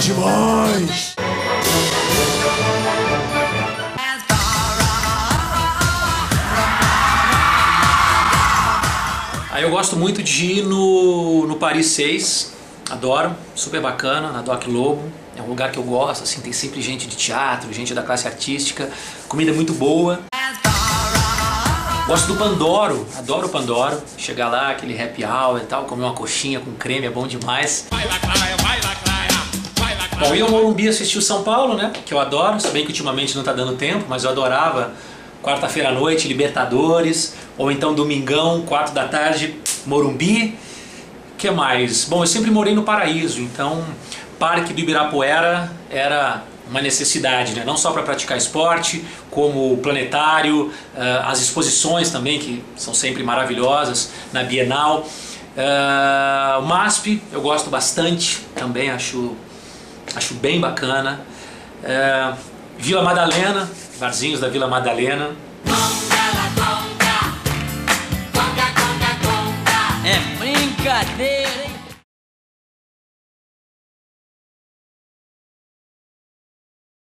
Demais! Aí eu gosto muito de ir no, no Paris 6, adoro, super bacana, na Doc Lobo. É um lugar que eu gosto, assim, tem sempre gente de teatro, gente da classe artística, comida muito boa. Gosto do Pandoro, adoro o Pandoro. Chegar lá, aquele happy hour e tal, comer uma coxinha com creme é bom demais. Bom, e o Morumbi assistiu São Paulo, né? Que eu adoro, se bem que ultimamente não tá dando tempo, mas eu adorava quarta-feira à noite, Libertadores, ou então domingão, 4 da tarde, Morumbi. que mais? Bom, eu sempre morei no Paraíso, então Parque do Ibirapuera era uma necessidade, né? não só para praticar esporte, como o planetário, eh, as exposições também, que são sempre maravilhosas, na Bienal. Eh, o MASP eu gosto bastante também, acho, acho bem bacana. Eh, Vila Madalena, barzinhos da Vila Madalena. É brincadeira?